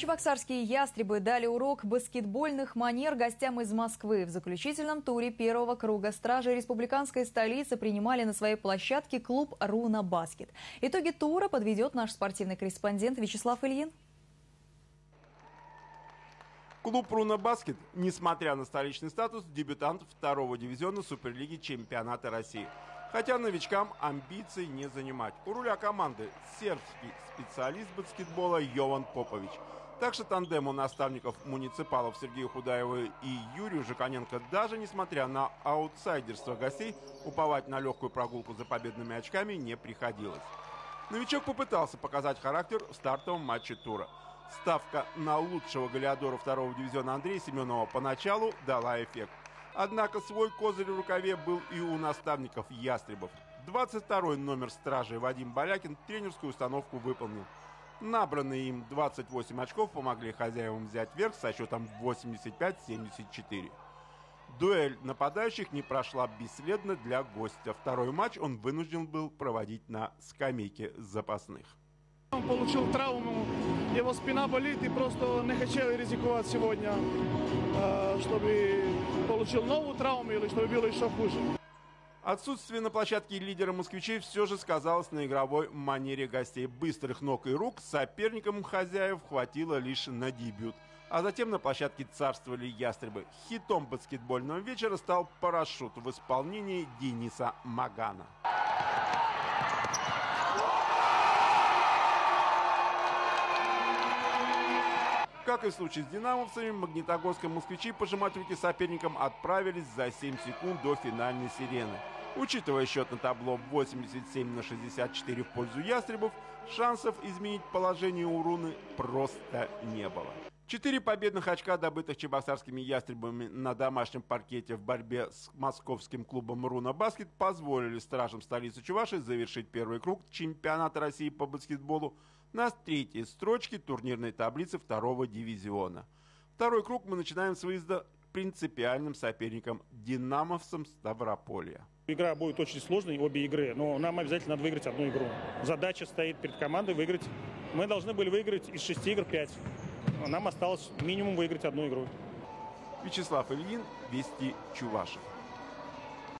Чебоксарские ястребы дали урок баскетбольных манер гостям из Москвы. В заключительном туре первого круга стражи республиканской столицы принимали на своей площадке клуб «Руна Баскет». Итоги тура подведет наш спортивный корреспондент Вячеслав Ильин. Клуб «Руна Баскет», несмотря на столичный статус, дебютант второго дивизиона Суперлиги чемпионата России. Хотя новичкам амбиций не занимать. У руля команды сербский специалист баскетбола Йован Попович – так что тандему наставников муниципалов Сергея Худаева и Юрию Жаконенко, даже несмотря на аутсайдерство гостей, уповать на легкую прогулку за победными очками не приходилось. Новичок попытался показать характер в стартовом матче тура. Ставка на лучшего галиадора второго дивизиона Андрея Семенова поначалу дала эффект. Однако свой козырь в рукаве был и у наставников Ястребов. 22 номер стражей Вадим Балякин тренерскую установку выполнил. Набранные им 28 очков помогли хозяевам взять верх со счетом 85-74. Дуэль нападающих не прошла бесследно для гостя. Второй матч он вынужден был проводить на скамейке запасных. Он получил травму, его спина болит и просто не хотел рисковать сегодня, чтобы получил новую травму или чтобы было еще хуже. Отсутствие на площадке лидера москвичей все же сказалось на игровой манере гостей. Быстрых ног и рук соперникам хозяев хватило лишь на дебют. А затем на площадке царствовали ястребы. Хитом баскетбольного вечера стал парашют в исполнении Дениса Магана. Как и в случае с динамовцами, магнитогорские москвичи пожимать руки соперникам отправились за 7 секунд до финальной сирены. Учитывая счет на табло 87 на 64 в пользу ястребов, шансов изменить положение у руны просто не было. Четыре победных очка, добытых чебоксарскими ястребами на домашнем паркете в борьбе с московским клубом «Руна Баскет», позволили стражам столицы Чуваши завершить первый круг чемпионата России по баскетболу на третьей строчке турнирной таблицы второго дивизиона. Второй круг мы начинаем с выезда принципиальным соперником «Динамовцем» Ставрополья. Игра будет очень сложной, обе игры, но нам обязательно надо выиграть одну игру. Задача стоит перед командой выиграть. Мы должны были выиграть из шести игр пять. Нам осталось минимум выиграть одну игру. Вячеслав Ильин, Вести Чуваши.